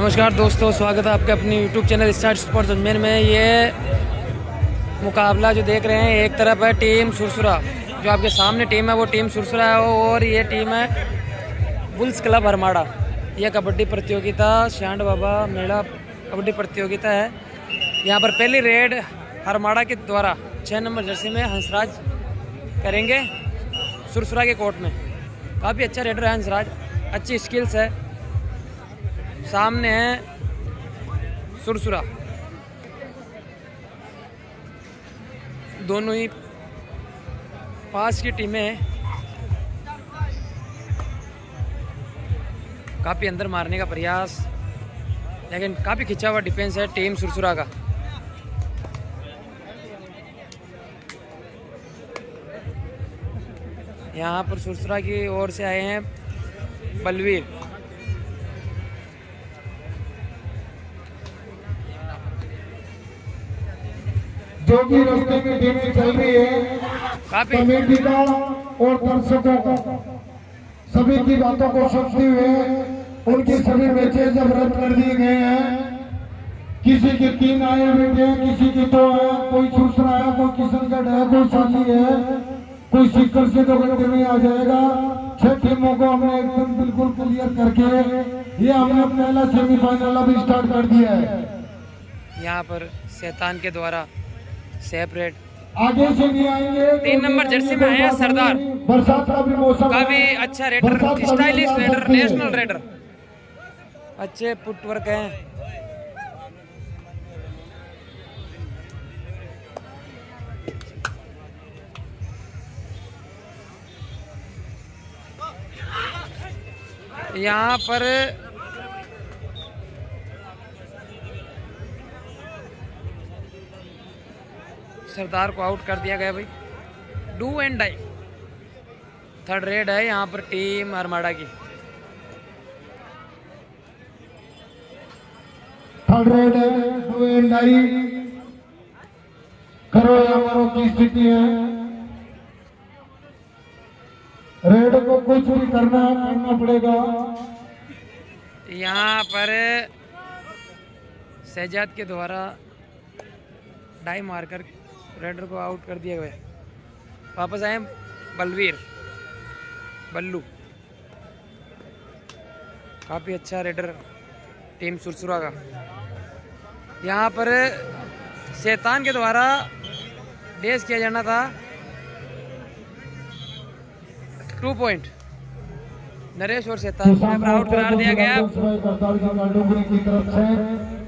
नमस्कार दोस्तों, स्वागत है आपके अपनी YouTube channel start sports Ajmer में ये मुकाबला जो देख रहे हैं, एक तरफ़ है टीम सुरसुरा, जो आपके सामने टीम है वो टीम सुरसुरा है और ये टीम है बुल्स क्लब हरमाड़ा। यह कबड्डी प्रतियोगिता, श्यांड बाबा मेला कबड्डी प्रतियोगिता है। यहाँ पर पहली रेड हरमाड़ा के द्वारा छः नंबर जर्सी में हंसराज करेंगे सुरसुरा के कोर्ट में। काफ़ी अच्छा रेडर है हंसराज, अच्छी स्किल्स है। सामने है सुरसुरा। दोनों ही पास की टीमें हैं। काफ़ी अंदर मारने का प्रयास, लेकिन काफ़ी खिंचा हुआ डिफेंस है टीम सुरसुरा का। यहाँ पर सुरसुरा की ओर से आए हैं बलवीर। जो भी रास्ते में टीमें चल रही है कमेटी का और दर्शकों का सभी की बातों को सुनते हुए उनके सभी मैचेज जब रद्द कर दिए गए हैं किसी के तीन आए हुए थे किसी के दो है कोई छूसरा है कोई किशनगढ़ है कोई साली है कोई सीकर से दो घंटे में आ जाएगा। छह टीमों को हमने एकदम बिल्कुल क्लियर करके ये हमने पहला सेमीफाइनल अभी स्टार्ट कर दिया है। यहाँ पर शैतान के द्वारा सेपरेट आगे से भी आएँगे। तीन नंबर जर्सी में आया सरदार। बरसात का भी मौसम काफ़ी अच्छा raider stylish raider national raider अच्छे फुटवर्क हैं। यहाँ पर सरदार को आउट कर दिया गया भाई। Do and die third raid है यहाँ पर टीम अरमाड़ा की। थर्ड रेड है डू एंड डाई करो या मरो की स्थिति है। रेड को कुछ भी करना करना पड़ेगा। यहाँ पर शहजाद के द्वारा डाई मारकर रेडर को आउट कर दिया गया वापस आए बलवीर बल्लू काफ़ी अच्छा रेडर टीम सुरसुरा का यहाँ पर शैतान के द्वारा डेस किया जाना था टू पॉइंट नरेश और शैतान को आउट करार दिया गया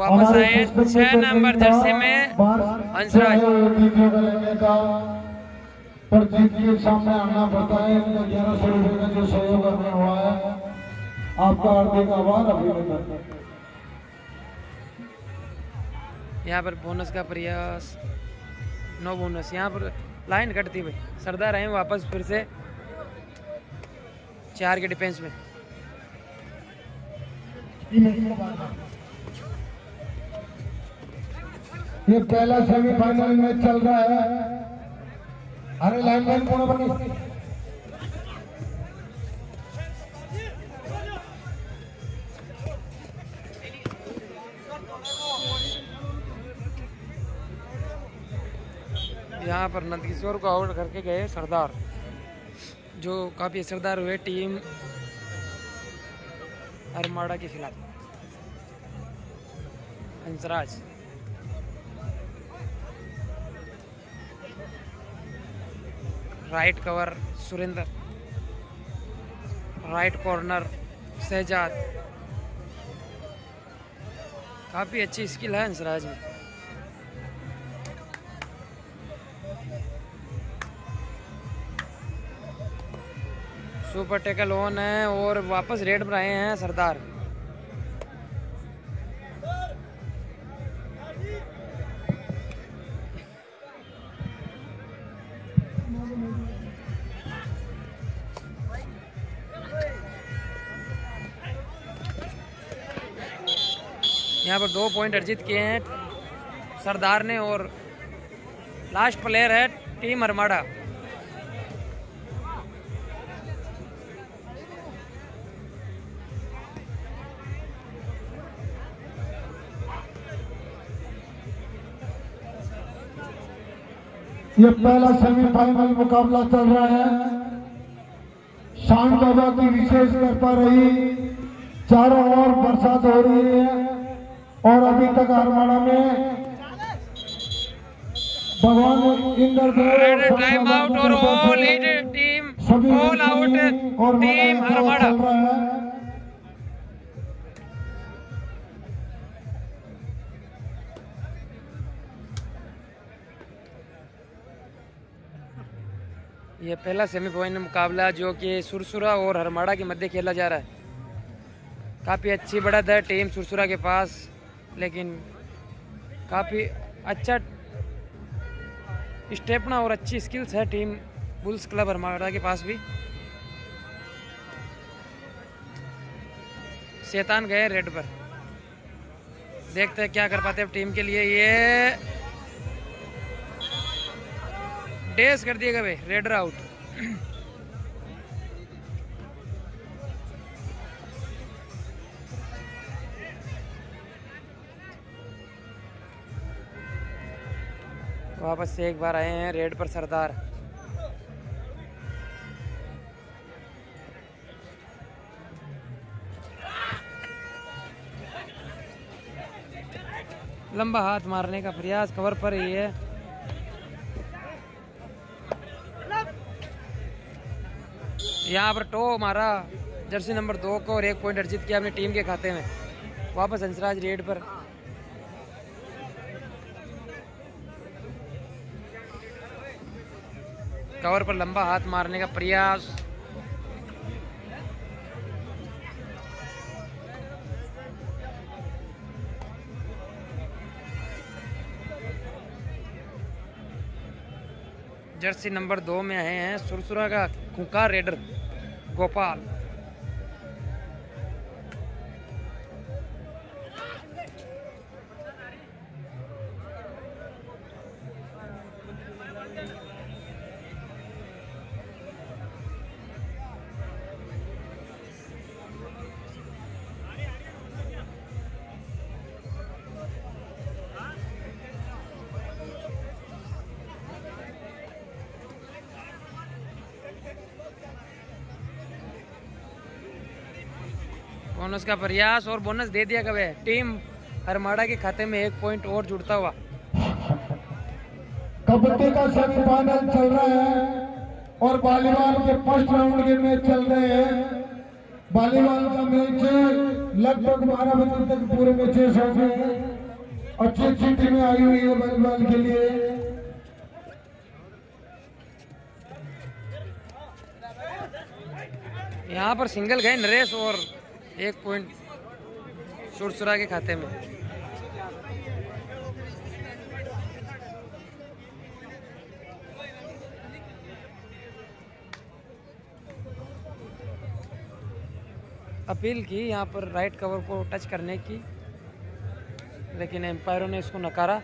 वापस आए छह नंबर जर्सी में हंसराज पर जीत के सामने आना पड़ता है। ग्यारह सौ रुपए का जो सहयोग हमें हुआ है आपका हार्दिक आभार अभिनंदन। यहाँ पर बोनस का प्रयास नो बोनस यहाँ पर लाइन कटती भाई सरदार आए वापस फिर से चार के डिफेंस में। ये पहला सेमीफाइनल मैच चल रहा है। अरे लाइन लाइन कौन बनी। यहाँ पर नंदकिशोर को आउट करके गए सरदार, जो काफ़ी असरदार हुए टीम अरमाड़ा के खिलाफ। Hansraj. Right cover Surendra, right corner Shahzad. काफ़ी अच्छी स्किल है हंसराज में। सुपर टेकल ऑन है और वापस रेड पर आए हैं सरदार। दो पॉइंट अर्जित किए हैं सरदार ने और लास्ट प्लेयर है टीम अरमाड़ा। ये पहला सेमीफाइनल मुकाबला चल रहा है। शांत बाबा की विशेष कृपा रही, चारों ओर बरसात हो रही है। और अभी तक हरमाना में भगवान इंद्रदेव और टाइम आउट और ऑल टीम सभी ऑल आउट और टीम मैदान हरमाड़ा चल रहा है। ये पहला सेमीफाइनल मुकाबला जो कि सुरसुरा और हरमाड़ा के मध्य खेला जा रहा है। काफ़ी अच्छी बढ़त है टीम सुरसुरा के पास। लेकिन काफ़ी अच्छा स्टेपना और अच्छी स्किल्स है टीम बुल्स क्लब हरमाड़ा के पास भी। शैतान गए रेड पर। देखते हैं क्या कर पाते हैं टीम के लिए। ये डेस कर दिएगा भाई रेडर आउट वापस से एक बार आए हैं रेड पर सरदार। लंबा हाथ मारने का प्रयास कवर पर ही है। यहाँ पर टो मारा, जर्सी नंबर दो को और एक पॉइंट अर्जित किया अपनी टीम के खाते में। वापस हंसराज रेड पर। कवर पर लंबा हाथ मारने का प्रयास। जर्सी नंबर दो में आए हैं सुरसुरा का खुंकार रेडर गोपाल। बोनस का प्रयास और बोनस दे दिया कभी टीम हरमाड़ा के खाते में एक पॉइंट और जुड़ता हुआ। कबड्डी का सेमीफाइनल चल रहा है और वॉलीबॉल के फ़र्स्ट राउंड के मैच चल रहे हैं। वॉलीबॉल का मैच लगभग बारह बजे तक पूरे मैचेस हो गए हैं। अच्छी अच्छी टीमें आई हुई है वॉलीबॉल के लिए। यहाँ पर सिंगल गए नरेश और एक पॉइंट सुरसुरा के खाते में। अपील की यहाँ पर राइट कवर को टच करने की, लेकिन एम्पायरों ने इसको नकारा।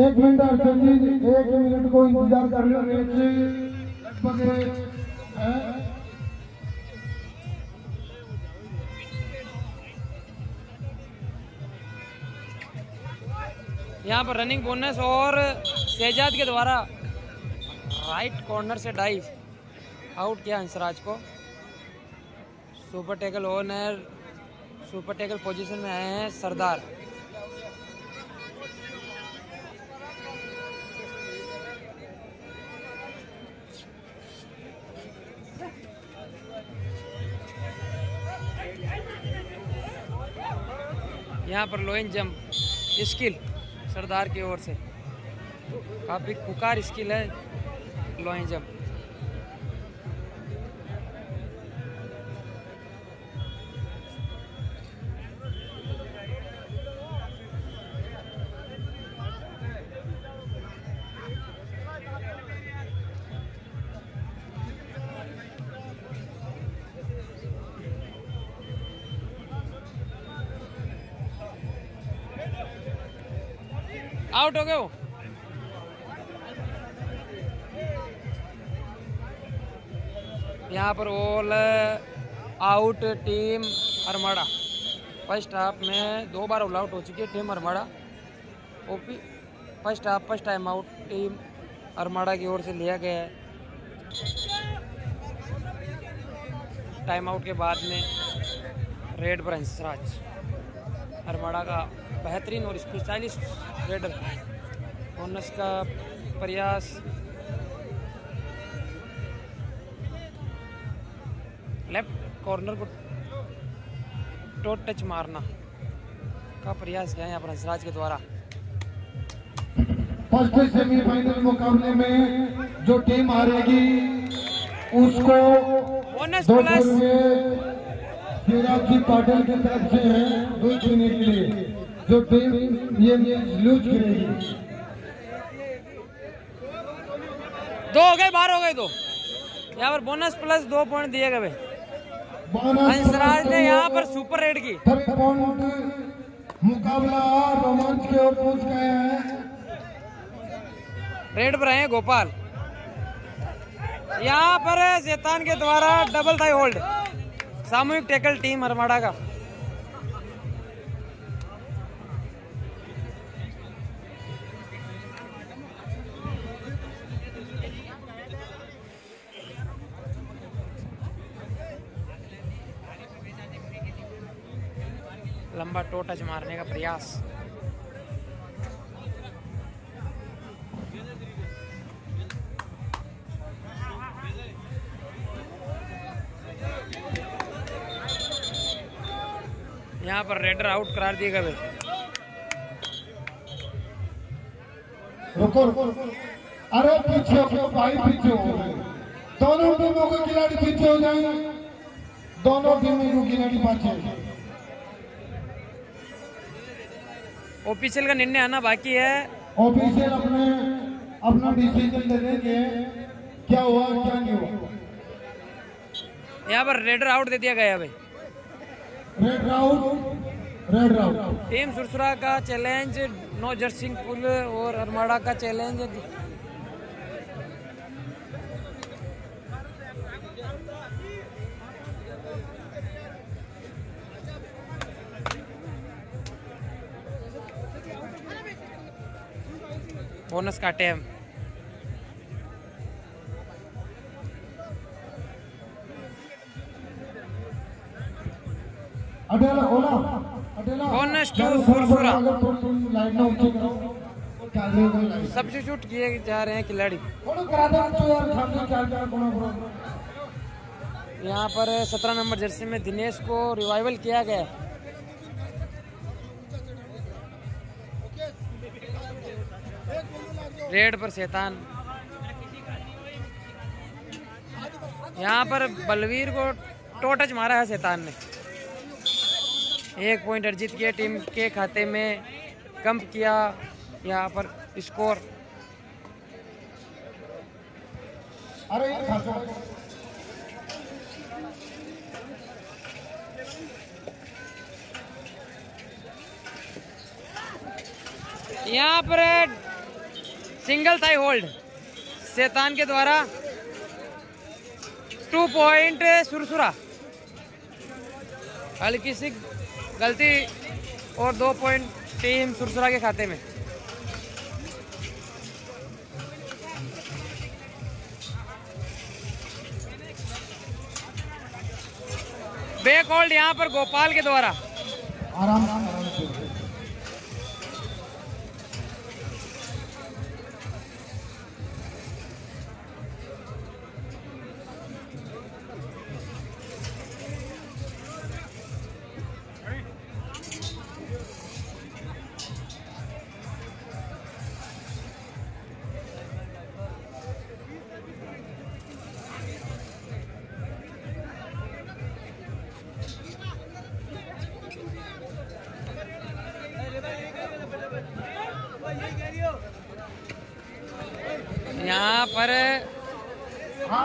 एक मिनट, अर्जुन जी, एक मिनट को इंतज़ार कर लो लगभग यहाँ पर रनिंग बोनस और शहजाद के द्वारा राइट कॉर्नर से डाइव आउट किया हंसराज को। Super tackle on air super tackle position में आए हैं सरदार। यहाँ पर लोइन जंप स्किल सरदार की ओर से। काफ़ी खुकार स्किल है लोइन जंप। आउट हो गए हो यहाँ पर all out team Armada. First half में दो बार ऑल आउट हो चुकी है team armada. OP first half first time out team Armada की ओर से लिया गया है। टाइम आउट के बाद में रेड पर हंसराज अरमाड़ा का बेहतरीन और स्पेशलिस्ट रेडर बोनस का प्रयास। लेफ़्ट कॉर्नर को टोट टच मारना का प्रयास किया यहाँ पर हंसराज के द्वारा। फ़र्स्ट सेमीफाइनल मुकाबले में जो टीम हारेगी उसको बोनस प्लस। जी पाटिल की तरफ़ से है दूध पीने के लिए। जो टीम ये लूज करेगी दो हो गए बाहर हो गए दो। यहाँ पर बोनस प्लस दो पॉइंट दिए गए हंसराज ने यहाँ पर सुपर रेड की। मुकाबला रोमांच की ओर पहुँच गए हैं। रेड पर हैं गोपाल। यहाँ पर शैतान के द्वारा डबल थाई होल्ड सामूहिक टैकल टीम हरमाड़ा का। लंबा टो टच मारने का प्रयास। यहाँ पर रेडर आउट करार दिए गए रुको रुको अरे पीछे हो भाई पीछे हो दोनों टीमों के खिलाड़ी पीछे हो जाए। दोनों टीमों को खिलाड़ी पीछे ऑफिशियल का निर्णय आना बाकी है। ऑफिशियल अपने अपना डिसीज़न दे देंगे क्या हुआ क्या नहीं हुआ। यहाँ पर रेडर आउट दे दिया गया भाई। Raid out raid out team सुरसुरा का चैलेंज नो जर्सिंग पुल और अरमाड़ा का चैलेंज करो क्या लेगा लाइट सब्सिट्यूट किए जा रहे हैं खिलाड़ी। यहाँ पर सत्रह नंबर जर्सी में दिनेश को रिवाइवल किया गया। रेड पर शैतान। यहाँ पर बलवीर को टोटच मारा है शैतान ने। एक पॉइंट अर्जित किया टीम के खाते में कम किया यहाँ पर स्कोर। अरे यहाँ पर सिंगल थाई होल्ड, शैतान के द्वारा टू पॉइंट सुरसुरा। हल्की सी गलती और दो पॉइंट टीम सुरसुरा के खाते में। बैक होल्ड यहाँ पर गोपाल के द्वारा। आराम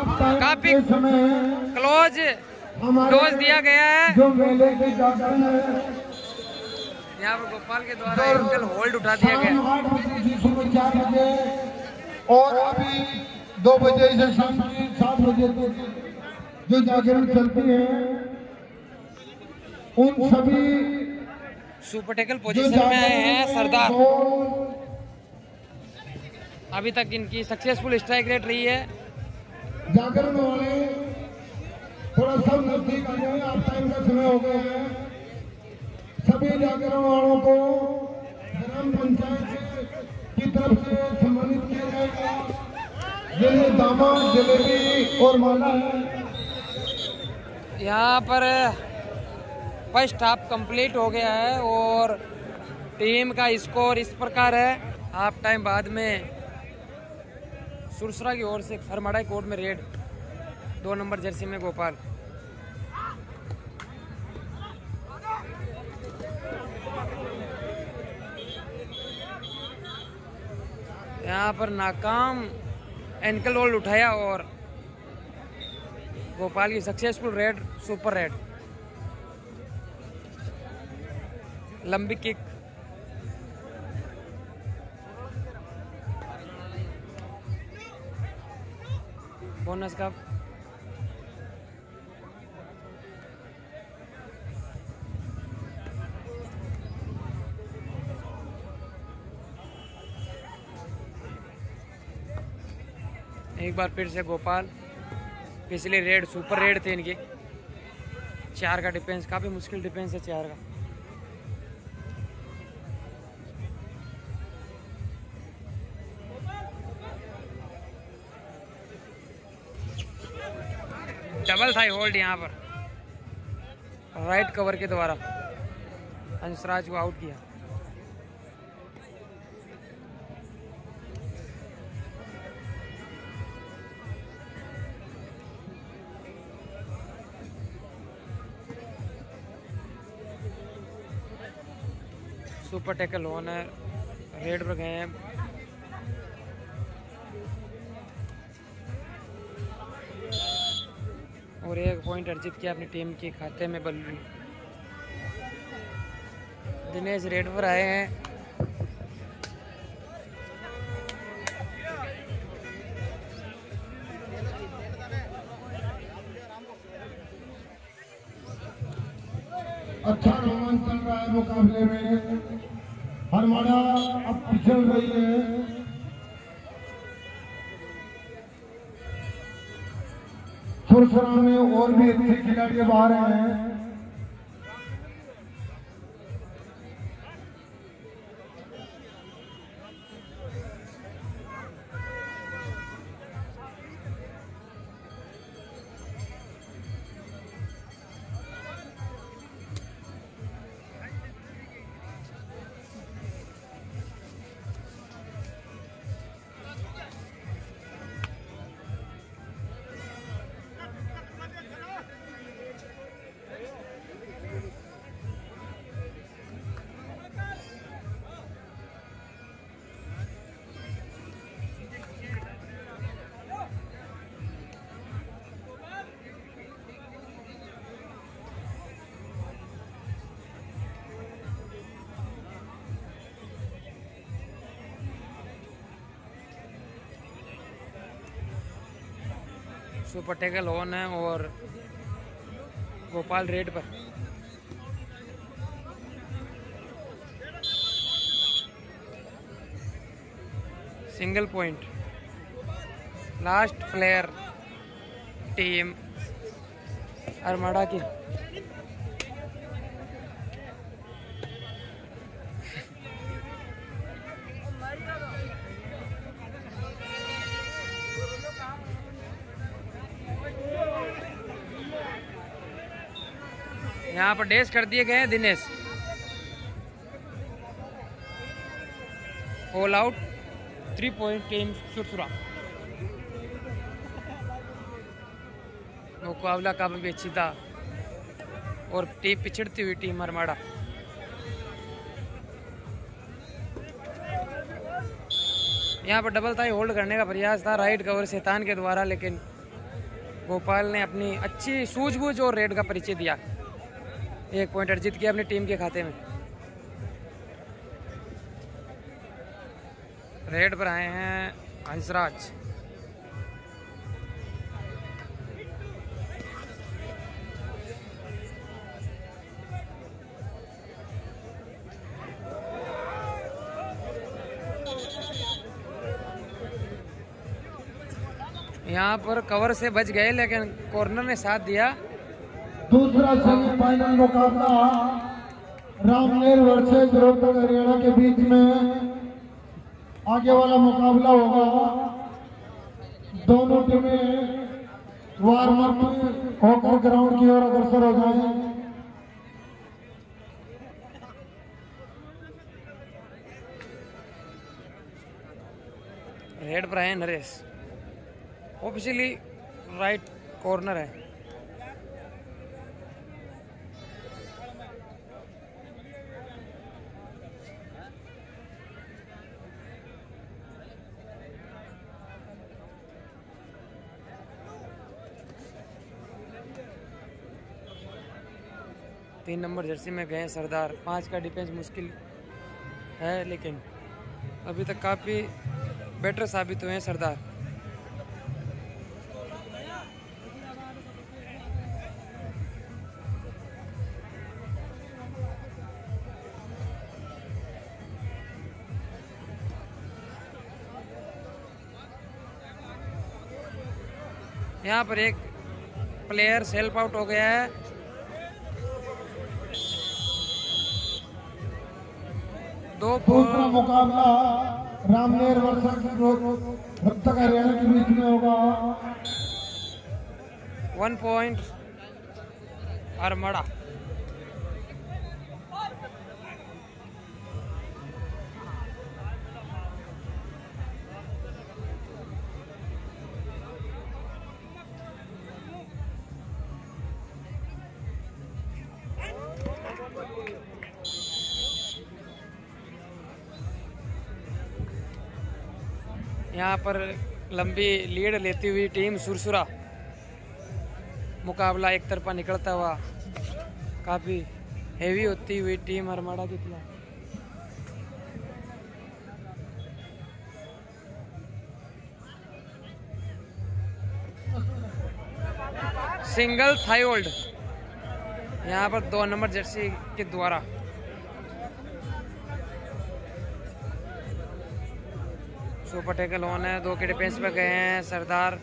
काफी- समय क्लोज डोज दिया गया है। यहाँ पर गोपाल के द्वारा एंकल होल्ड उठा दिया गया। और अभी दो बजे से शाम के सात बजे तक जो जागरण चलती है उन सभी सुपर टेकल पोजीशन में आए हैं सरदार। अभी तक इनकी सक्सेसफुल स्ट्राइक रेट रही है। जागरण वाले, थोड़ा सब नज़दीक आ जाए आप टाइम का समय हो गया है। सभी जागरण वालों को ग्राम पंचायत की तरफ़ से सम्मानित किया जाएगा। जिन्हें दामा, जलेबी और माला है। यहाँ पर फ़र्स्ट हाफ़ कंप्लीट हो गया है और टीम का स्कोर इस प्रकार है। हाफ़ टाइम बाद में सुरसरा की ओर से फरमाड़ा कोर्ट में रेड, दो नंबर जर्सी में गोपाल। यहाँ पर नाकाम एंकल होल्ड उठाया और गोपाल की सक्सेसफुल रेड सुपर रेड लंबी किक बोनस का एक बार फिर से गोपाल। पिछले रेड सुपर रेड थे इनके। चार का डिफेंस काफ़ी मुश्किल डिफेंस है चार का। डबल था होल्ड यहाँ पर। राइट कवर के द्वारा। अंशराज को आउट किया। सुपर टेकल ऑन है। रेड पर गए हैं। और एक पॉइंट अर्जित किया अपनी टीम के खाते में बल्लू। दिनेश रेड पर आए हैं। और भी अच्छे खिलाड़ी बाहर आए हैं। सुपर का लोन है और गोपाल रेड पर। Single point. Last player team Armada की। यहाँ पर डेस कर दिए गए हैं, Dinesh. All out three point team सुरसुरा। मुकाबला काफ़ी अच्छी था और टीम पिछड़ती हुई टीम अरमाड़ा यहाँ पर डबल थाई होल्ड करने का प्रयास था राइट कवर शैतान के द्वारा, लेकिन गोपाल ने अपनी अच्छी सूझबूझ और रेड का परिचय दिया। एक पॉइंट अर्जित किया अपनी टीम के खाते में। रेड पर आए हैं हंसराज। यहाँ पर कवर से बच गए, लेकिन कॉर्नर ने साथ दिया। दूसरा सेमीफाइनल मुकाबला। रामनेर वर्सेज रोहतक हरियाणा के बीच में आगे वाला मुकाबला होगा। दोनों टीमें वार्म होकर ग्राउंड की ओर अग्रसर हो जाए। रेड है नरेश। ऑफिशियली राइट कॉर्नर है। तीन नंबर जर्सी में गए सरदार। पाँच का डिफेंस मुश्किल है, लेकिन अभी तक काफ़ी बेटर साबित हुए हैं सरदार। यहाँ पर एक प्लेयर सेल्फ आउट हो गया है। दो दूसरा मुकाबला रामनेर वर्सेस रोहतक हरियाणा के बीच में होगा। One point Armada. यहाँ पर लंबी लीड लेती हुई टीम सुरसुरा मुकाबला एक तरफा निकलता हुआ काफ़ी हेवी होती हुई टीम हरमाड़ा के खिलाफ सिंगल थाई होल्ड, यहाँ पर दो नंबर जर्सी के द्वारा। सुपर टेकल ऑन है। दो के डिफेंस पे गए हैं सरदार।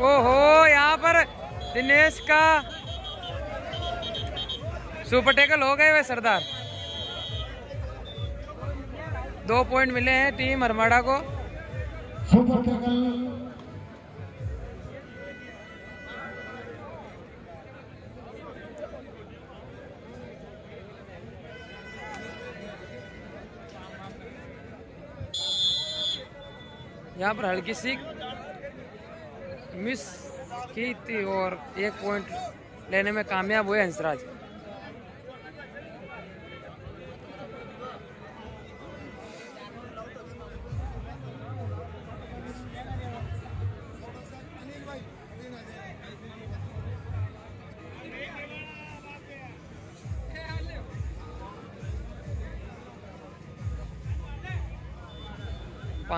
ओहो, यहाँ पर दिनेश का सुपर टेकल हो गए वे सरदार। दो पॉइंट मिले हैं टीम हरमाड़ा को। सुपर टेकल यहाँ पर हल्की सी मिस की थी और एक पॉइंट लेने में कामयाब हुए हंसराज।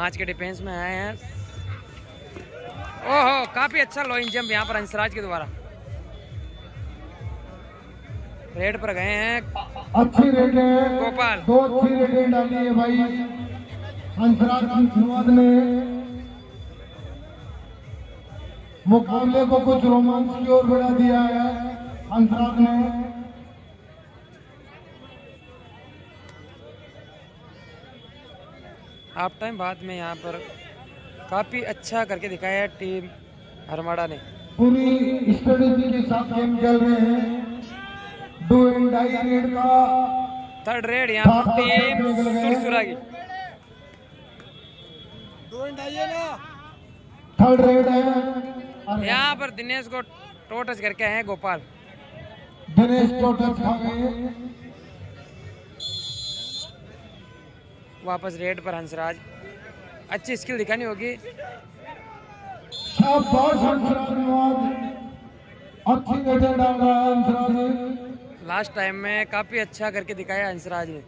पाँच के डिफेंस में आए हैं। ओहो काफ़ी अच्छा लोइंग जंप यहाँ पर हंसराज के द्वारा। रेड पर गए हैं। अच्छी रेड है। गोपाल। दो अच्छी रेडें डाली है भाई। हंसराज हंसराज ने मुकाबले को कुछ रोमांच की ओर बढ़ा दिया है हंसराज ने। हाफ़ टाइम बाद में यहाँ पर काफ़ी अच्छा करके दिखाया है टीम हरमाड़ा ने। पूरी स्ट्रेटेजी के साथ गेम खेल रहे हैं। डू एंड डाई रेड का थर्ड रेड यहाँ पर टीम सुरसुरा की थर्ड रेड है। यहाँ पर दिनेश को टोटच करके आए हैं गोपाल। दिनेश टोटस खा गए। वापस रेड पर हंसराज। अच्छी स्किल दिखानी होगी। लास्ट टाइम में काफ़ी अच्छा करके दिखाया हंसराज ने।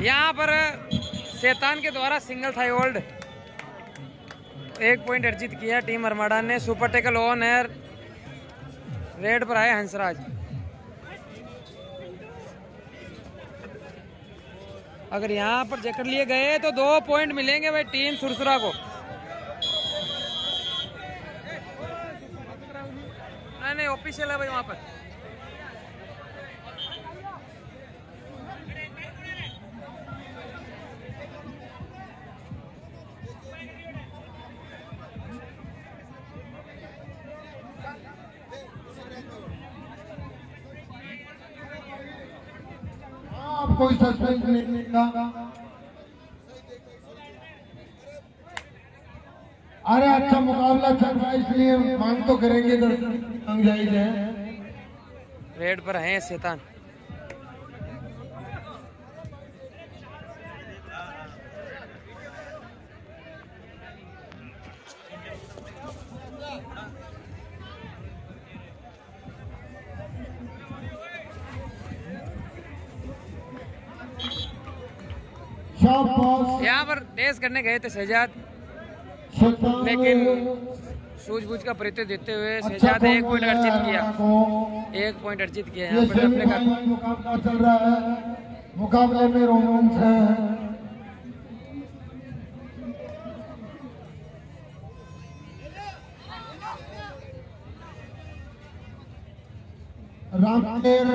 यहाँ पर शैतान के द्वारा सिंगल था ओल्ड एक पॉइंट अर्जित किया टीम अरमाडा ने। Super tackle on air raid पर आए हंसराज। अगर यहाँ पर जकड़ लिए गए तो दो पॉइंट मिलेंगे भाई टीम सुरसुरा को। नहीं ऑफिशियल है भाई वहाँ पर। कोई सस्पेंस नहीं मिलेगा अरे अच्छा मुकाबला चल रहा है, इसलिए मांग तो करेंगे जायज़ रेड पर है, शैतान। रेस करने गए थे शहजाद। लेकिन सूझबूझ का परिचय देते हुए अच्छा शहजाद ने एक पॉइंट अर्जित किया। एक पॉइंट अर्जित किया यहाँ पर अपने का मुकाबला चल रहा है। मुकाबले में रोमांच है। रामटेर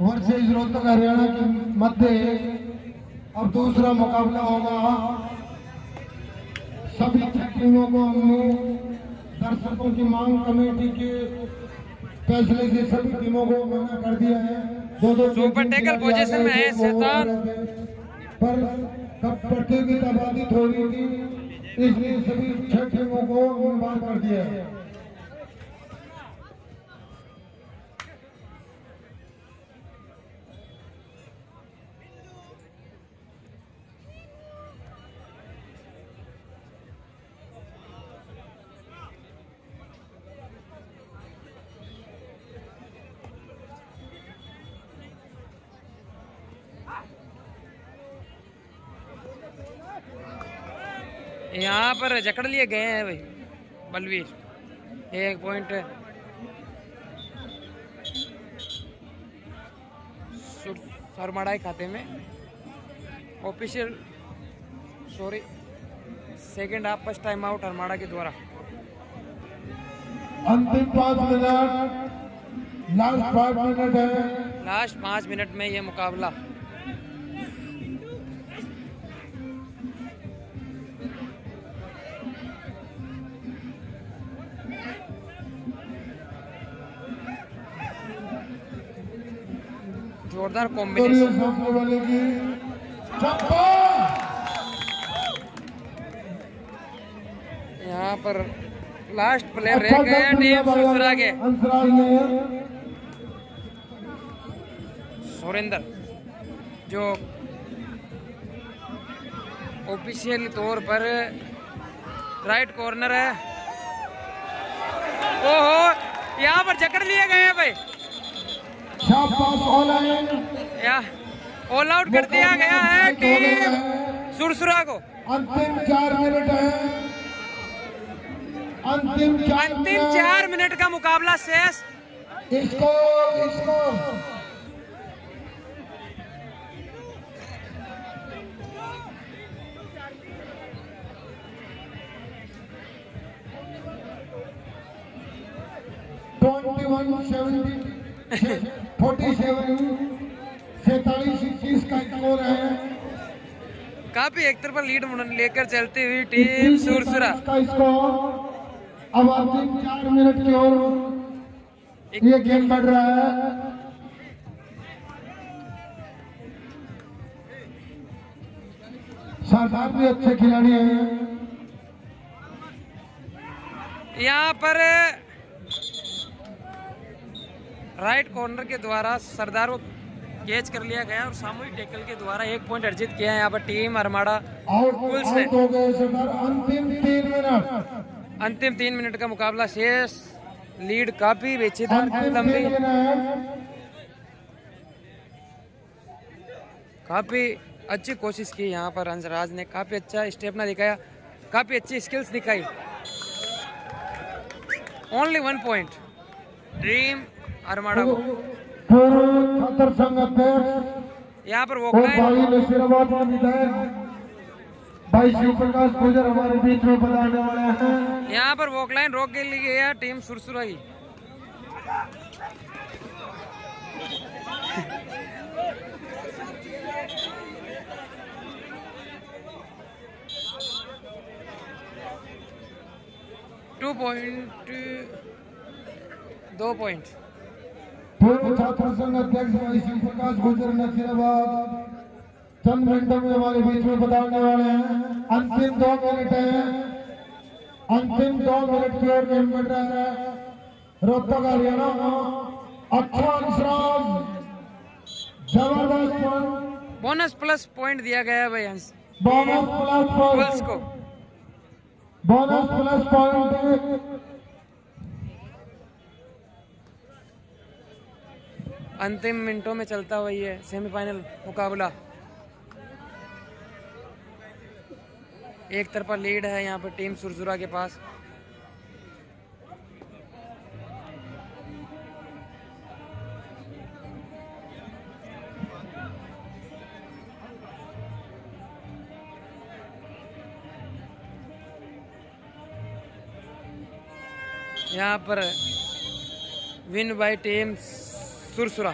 वर्सेज रोहतक हरियाणा के मध्य। अब दूसरा मुकाबला होगा। सभी छत्रियों को हमने दर्शकों की मांग कमेटी के फैसले से सभी टीमों को मना कर दिया है। दो दो सुपर टेकल पोजीशन में है शैतान। पर कब प्रतियोगिता बाधित हो रही थी इसलिए सभी छह टीमों को मना कर दिया है। यहाँ पर जकड़ लिए गए हैं भाई बलवीर। एक पॉइंट सरमाड़ाई खाते में। Official sorry second half first time out Armada के द्वारा। अंतिम पाँच मिनट लास्ट पाँच मिनट है। लास्ट पाँच मिनट में यह मुकाबला। तो कॉम्बिनेशन यहाँ पर लास्ट प्लेयर अच्छा रह गए हैं टीम सुरसुरा के सुरेंद्र जो ऑफिशियल तौर पर राइट कॉर्नर है। ओहो यहाँ पर जकड़ लिए गए हैं भाई। ऑल आउट कर दिया गया है टीम सुरसुरा को। अंतिम चार मिनट है। अंतिम चार अंतिम मिनट। चार मिनट का मुकाबला शेष। इसको इसको twenty one seventy forty seven सैतालीस इक्कीस का स्कोर है। काफ़ी एक तरफा लीड लेकर चलती हुई टीम सुरसुरा। का स्कोर अब अंतिम चार मिनट की ओर ये गेम बढ़ रहा है। सरदार भी अच्छे खिलाड़ी हैं। यहाँ पर राइट कॉर्नर के द्वारा सरदार को कैच कर लिया गया और सामूहिक टैकल के द्वारा एक पॉइंट अर्जित किया है यहाँ पर टीम अरमाड़ा पुल्स ने। अंतिम तीन मिनट अंतिम तीन मिनट का मुकाबला शेष लीड काफ़ी बेचीदार लंबी काफ़ी अच्छी कोशिश की यहाँ पर हंसराज ने काफ़ी अच्छा स्टेप ना दिखाया काफ़ी अच्छी स्किल्स दिखाई। Only one point team Armada को। संघ अध्यक्ष यहाँ पर वोकलाइन भाई नसीराबाद विधायक भाई शिव प्रकाश गुजर हमारे बीच में बताने वाले हैं। यहाँ पर वोकलाइन रोक के लिए गया टीम सुरसुरा टू पॉइंट दो पॉइंट। पूर्व छात्र संघ अध्यक्ष भाई शिव प्रकाश गुजर नसीराबाद। चंद मिनटों में हमारे बीच में बताने वाले हैं। अंतिम दो मिनट है। अंतिम दो मिनट की ओर गेम बढ़ रहा है। रोहतक हरियाणा अच्छा अंशराज। ज़बरदस्त पॉइंट बोनस प्लस पॉइंट दिया गया भाई हंस बोनस प्लस पॉइंट को। बोनस प्लस पॉइंट अंतिम मिनटों में चलता हुआ ये सेमीफाइनल मुकाबला। एक तरफा लीड है यहाँ पर टीम सुरजुरा के पास। यहाँ पर विन बाय टीम सुरसुरा